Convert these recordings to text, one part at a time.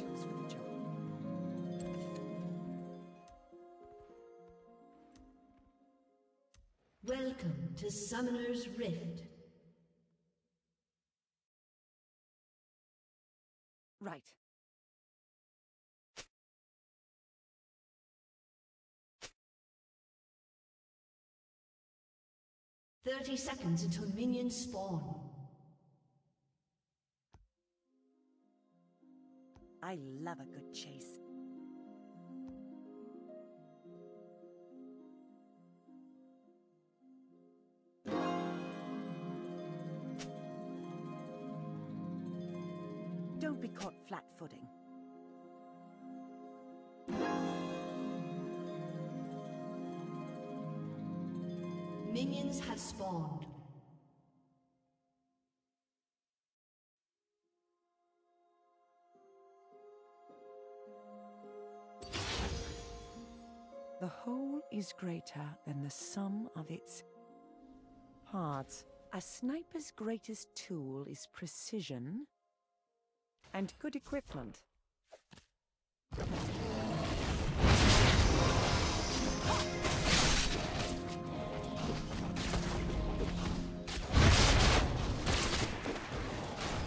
for the job. Welcome to Summoner's Rift. Right. Thirty seconds until minions spawn. I love a good chase. Don't be caught flat-footing. Minions have spawned. Is greater than the sum of its parts. A sniper's greatest tool is precision and good equipment.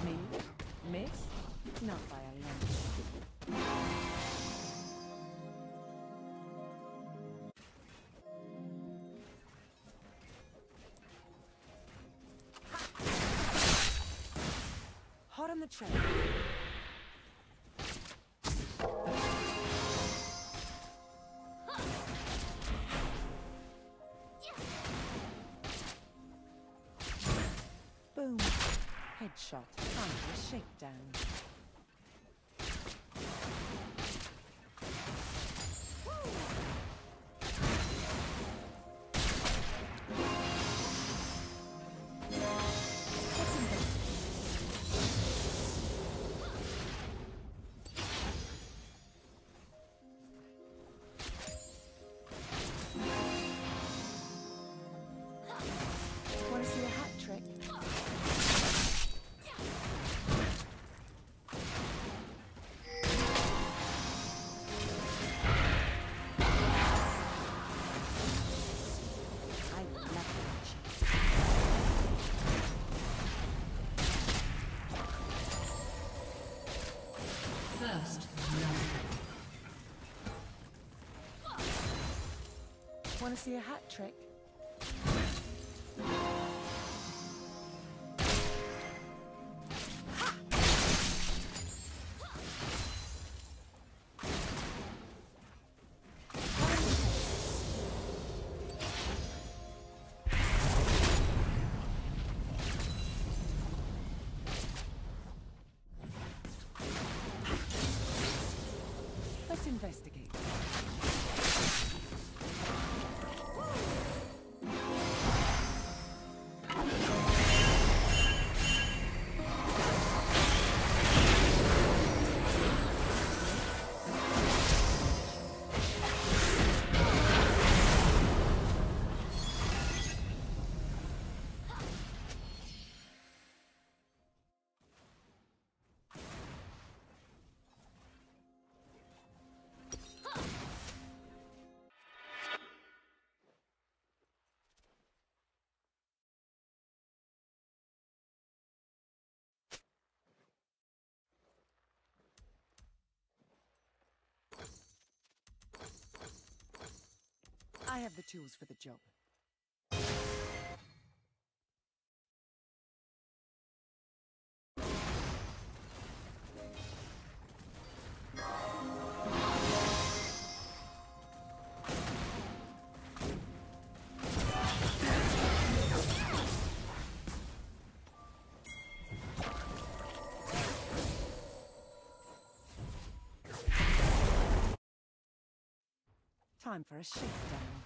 Me? Miss? Not by a the trail. Want to I have the tools for the job. Time for a shakedown.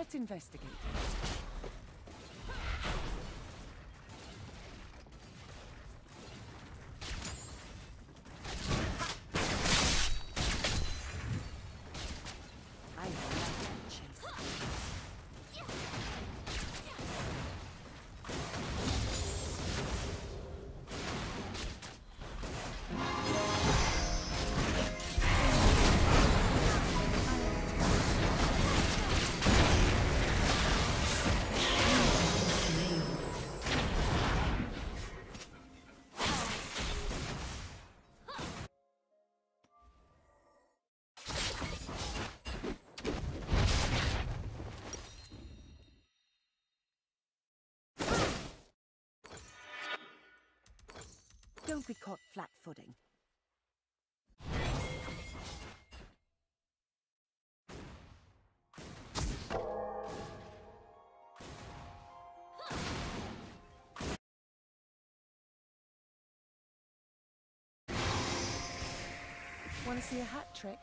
Let's investigate. Don't be caught flat-footing. Want to see a hat trick?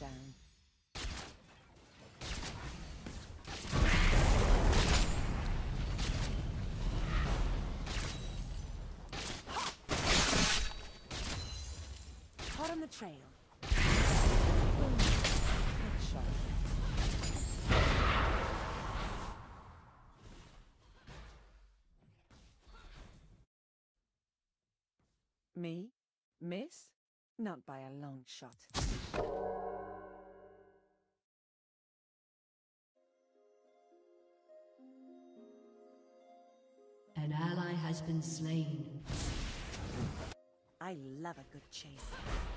Shakedown. Hot on the trail. Me? Miss? Not by a long shot. Has been slain. I love a good chase.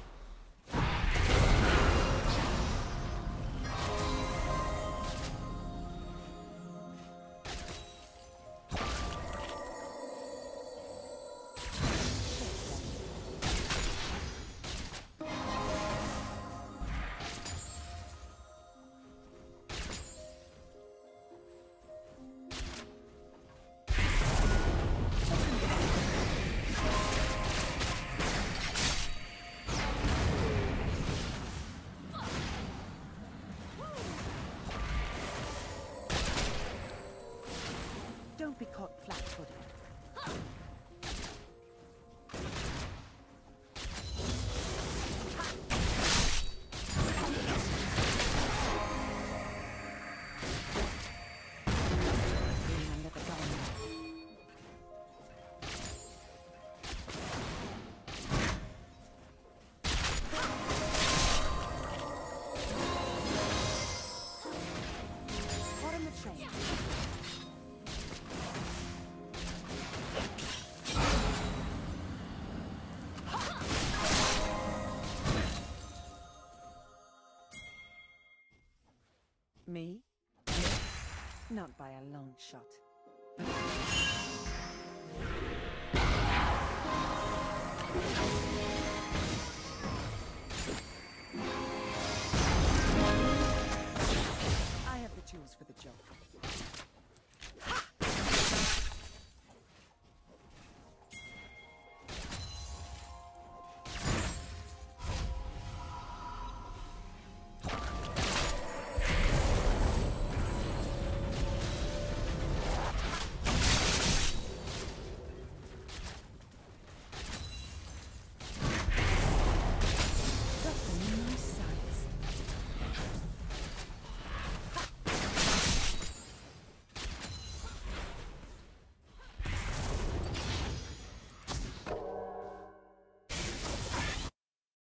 Not by a long shot.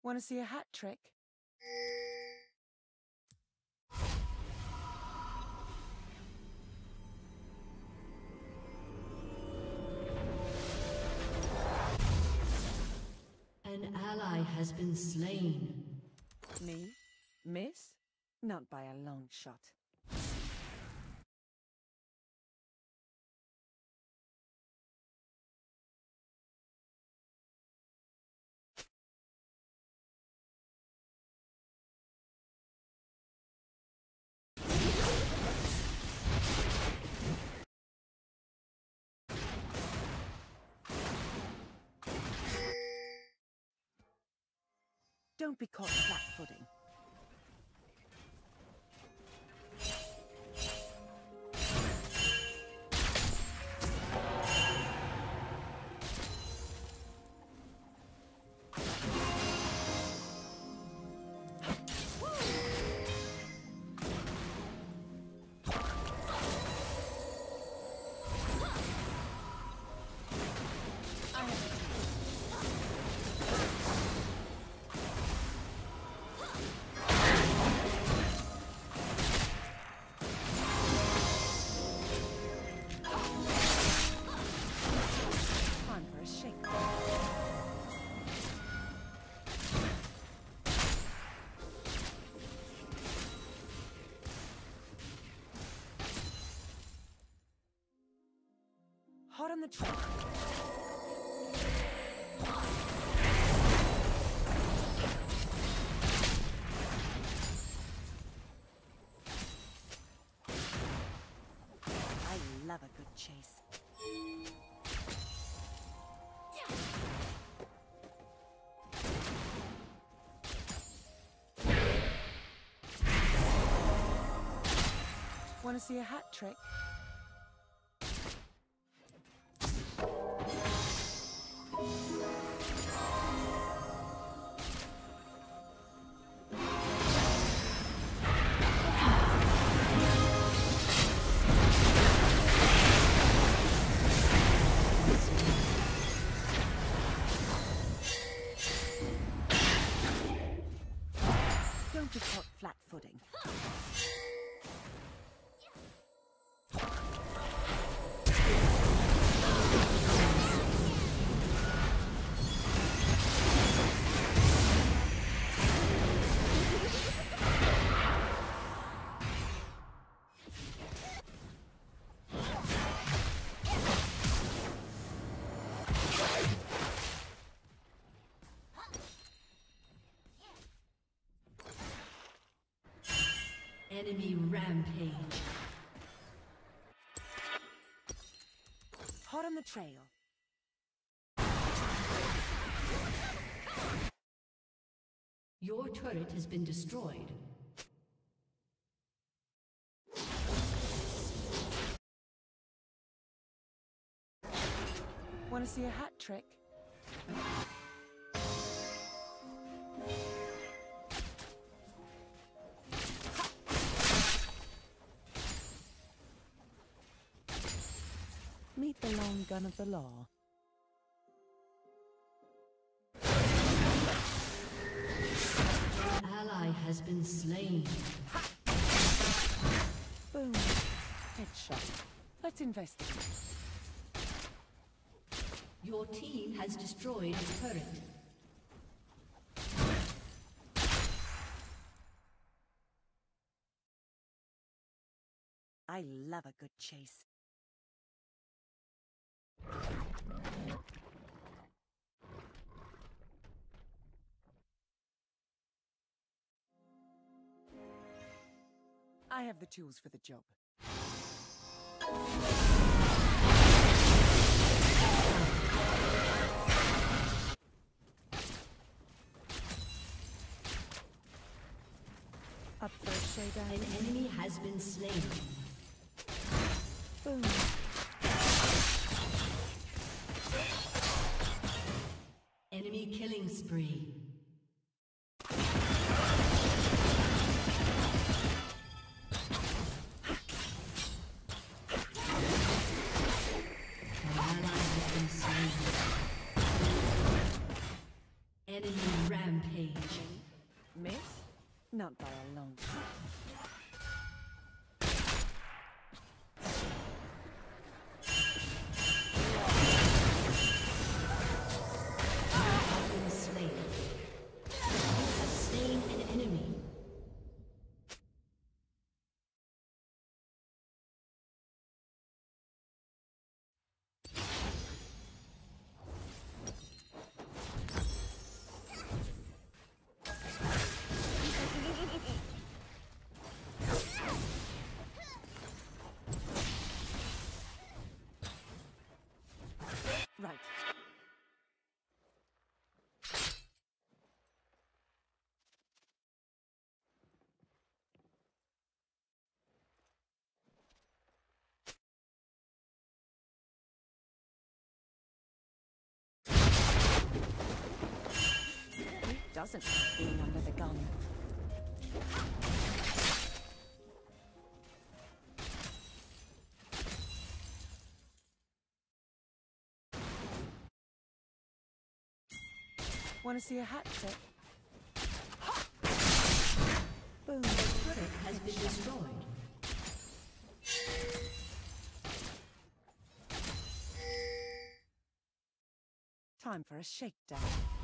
Want to see a hat trick? An ally has been slain. Me? Miss? Not by a long shot. Don't be caught flat-footing. On the track. I love a good chase. Want to see a hat trick? Enemy rampage. Hot on the trail. Your turret has been destroyed. Want to see a hat trick? Gun of the law. Ally has been slain. Boom. Headshot. Let's investigate. Your team has destroyed a turret. I love a good chase. I have the tools for the job. Up first, An enemy has been slain. pleasant being under the gun. Want to see a hatchet? Boom. The has been destroyed. Time for a shakedown.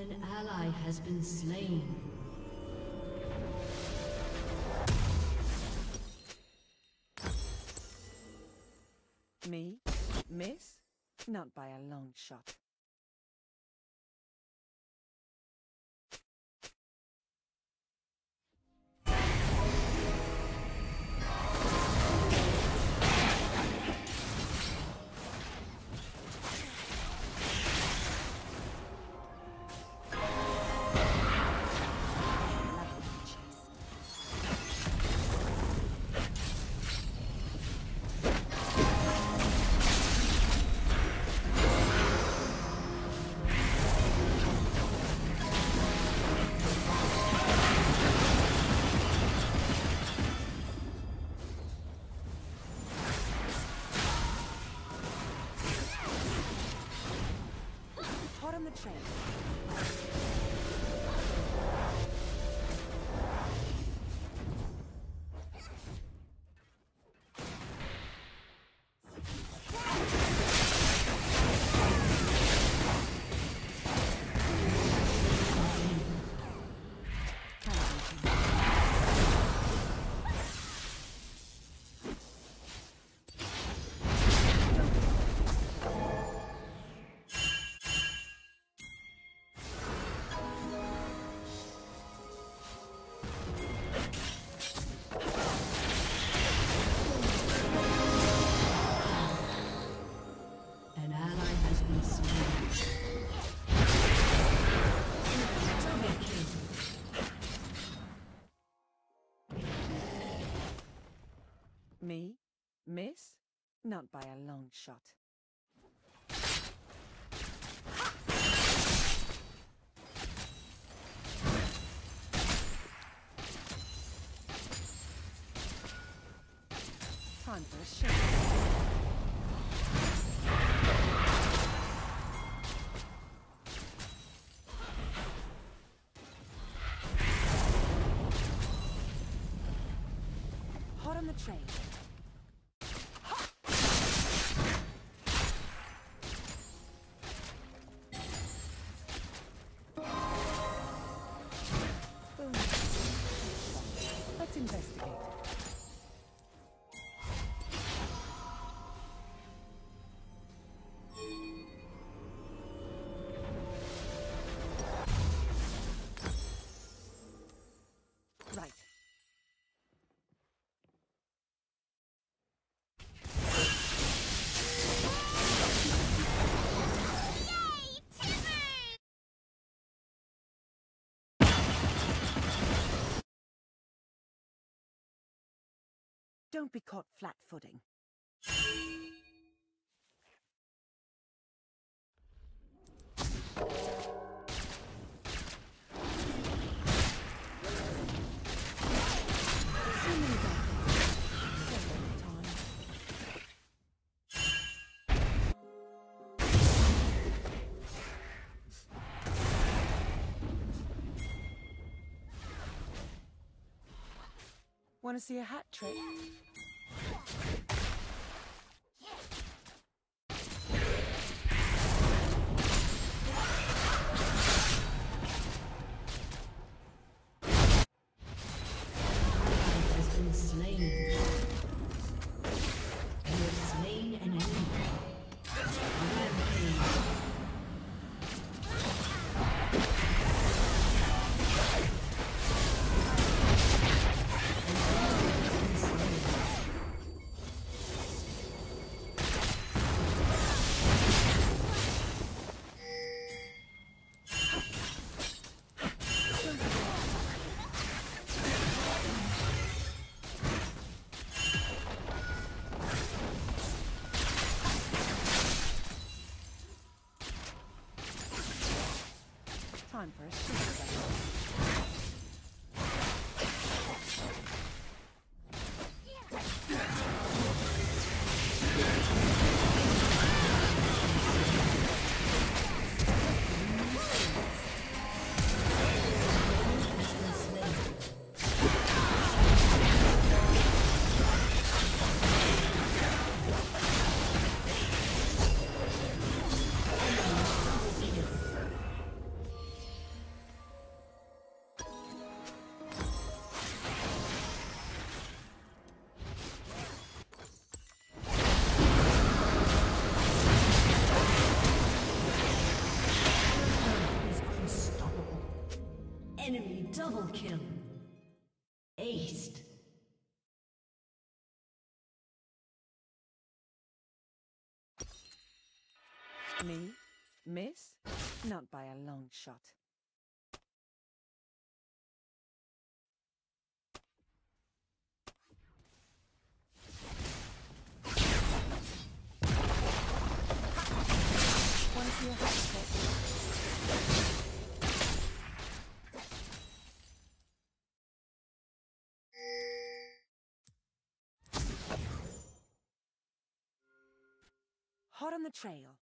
An ally has been slain. Me? Miss? Not by a long shot. Hot Not by a long shot. Time for a shake. Hot on the train. Don't be caught flat-footing. Want to see a hat trick? Miss? Not by a long shot. Hot on the trail.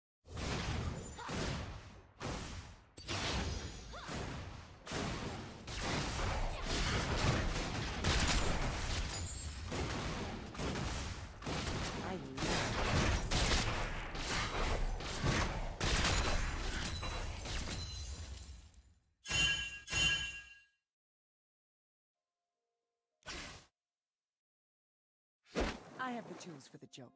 I have the tools for the job.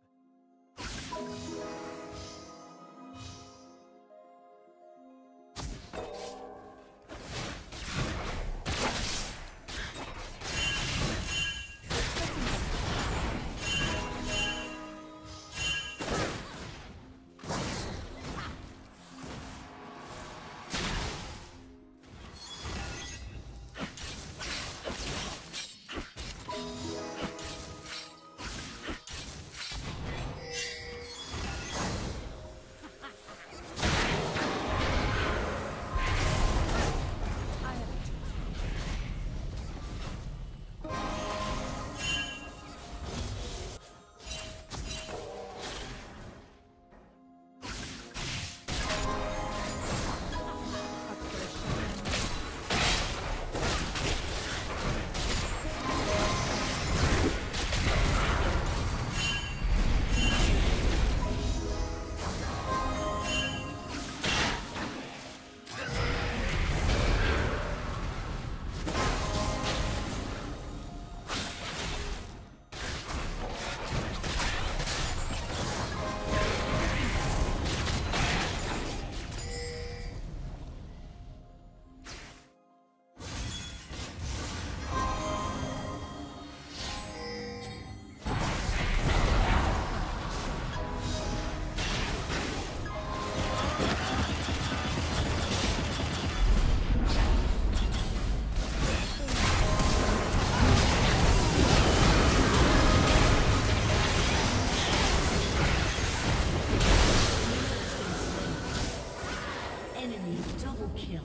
Kill.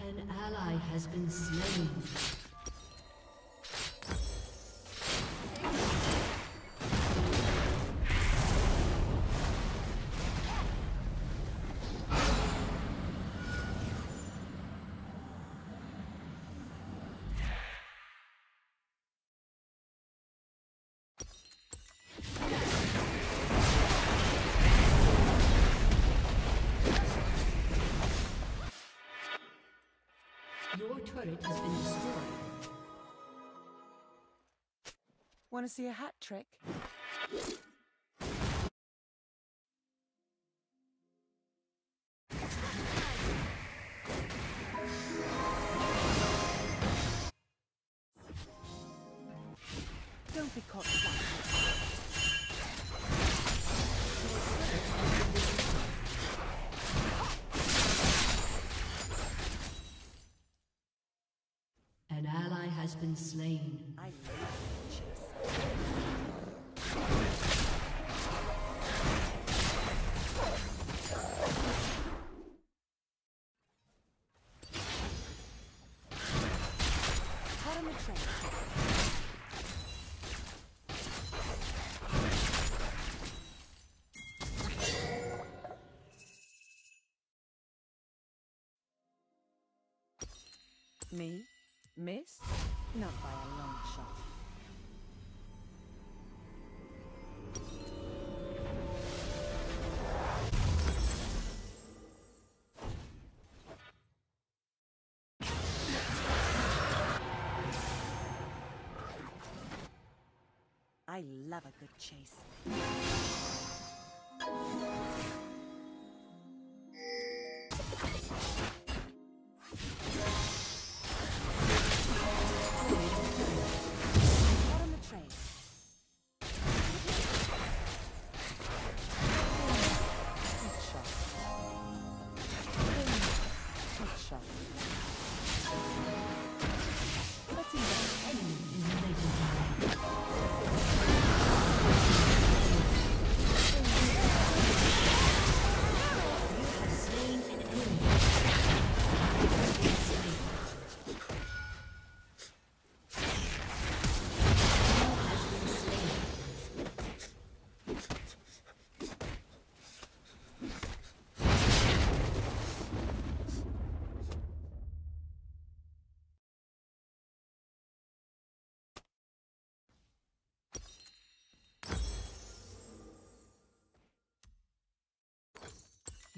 An ally has been slain. Turret has been destroyed. Want to see a hat trick? Me? Miss? Not by a long shot. I love a good chase.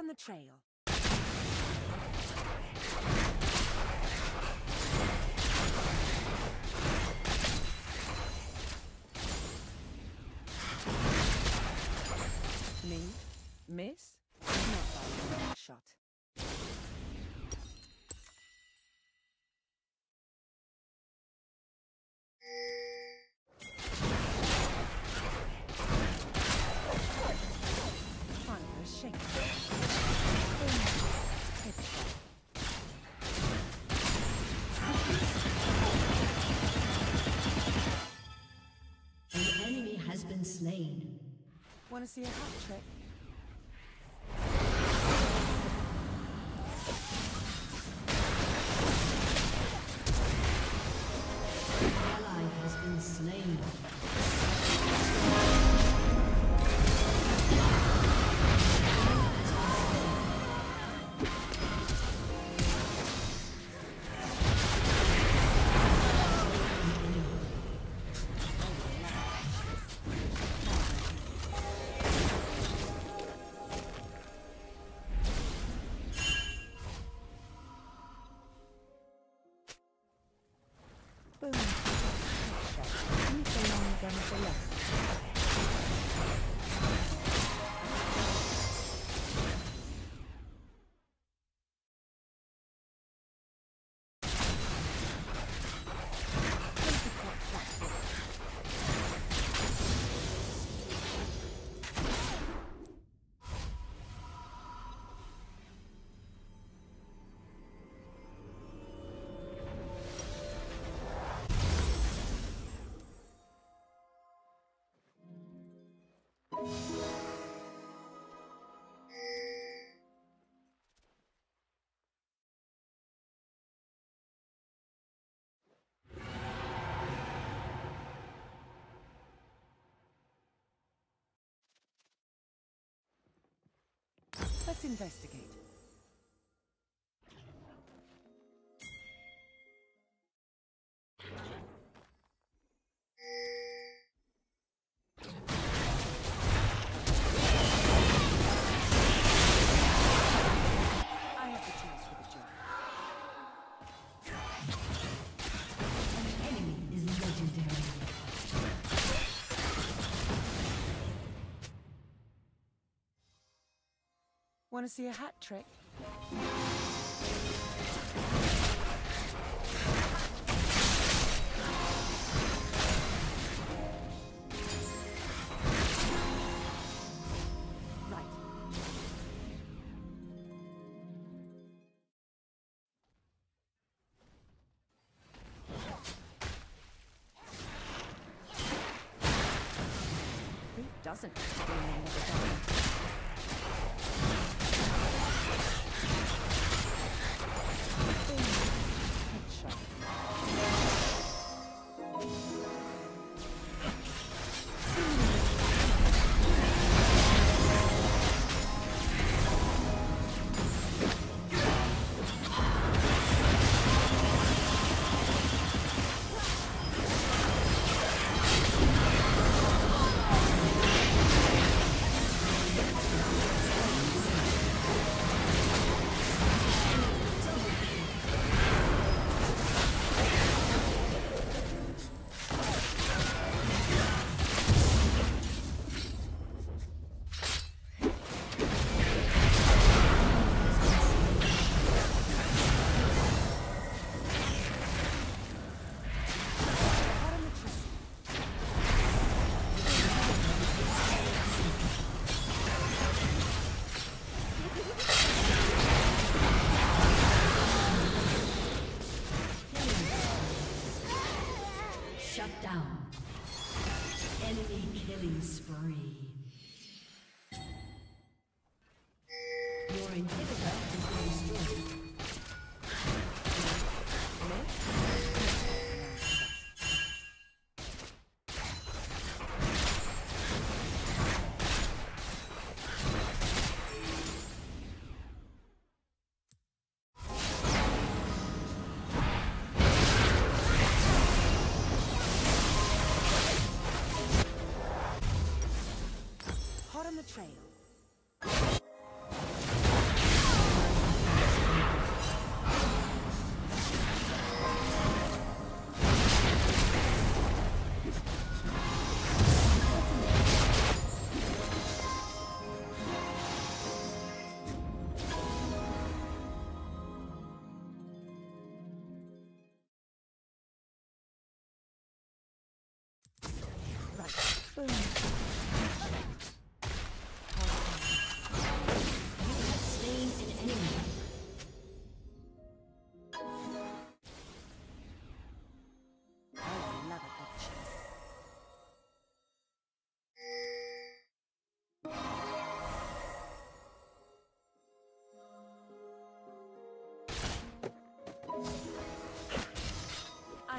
on the trail. want to see a hat trick? Let's investigate. Want to see a hat trick? doesn't. Killing spree.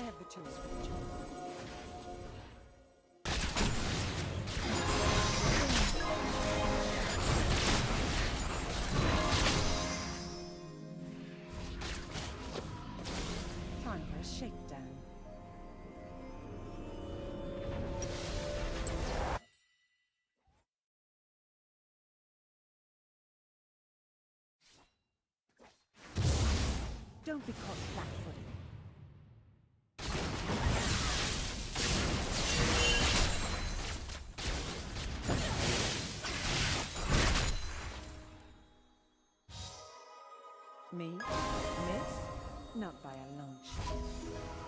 I have the tools for the job. Don't be caught flat. Me? Miss? Not by a long shot.